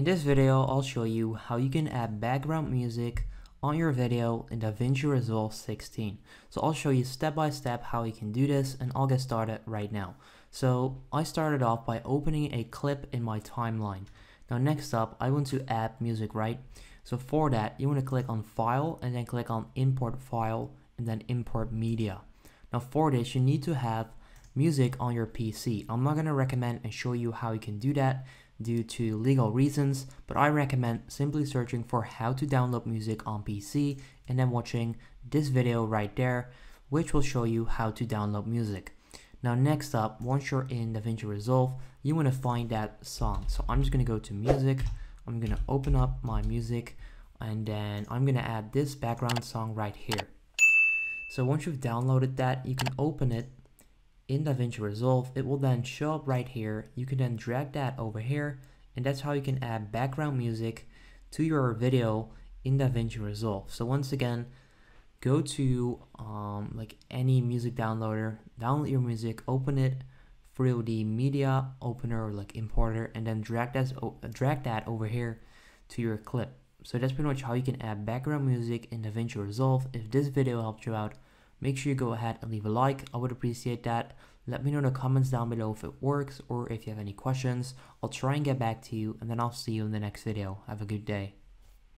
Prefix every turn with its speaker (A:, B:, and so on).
A: In this video, I'll show you how you can add background music on your video in DaVinci Resolve 16. So I'll show you step by step how you can do this and I'll get started right now. So I started off by opening a clip in my timeline. Now next up, I want to add music, right? So for that, you want to click on File and then click on Import File and then Import Media. Now for this, you need to have music on your PC. I'm not going to recommend and show you how you can do that due to legal reasons, but I recommend simply searching for how to download music on PC and then watching this video right there, which will show you how to download music. Now next up, once you're in DaVinci Resolve, you want to find that song. So I'm just going to go to music, I'm going to open up my music, and then I'm going to add this background song right here. So once you've downloaded that, you can open it in DaVinci Resolve, it will then show up right here. You can then drag that over here and that's how you can add background music to your video in DaVinci Resolve. So once again, go to um, like any music downloader, download your music, open it through the media opener or like importer and then drag that, drag that over here to your clip. So that's pretty much how you can add background music in DaVinci Resolve. If this video helped you out, Make sure you go ahead and leave a like. I would appreciate that. Let me know in the comments down below if it works or if you have any questions. I'll try and get back to you and then I'll see you in the next video. Have a good day.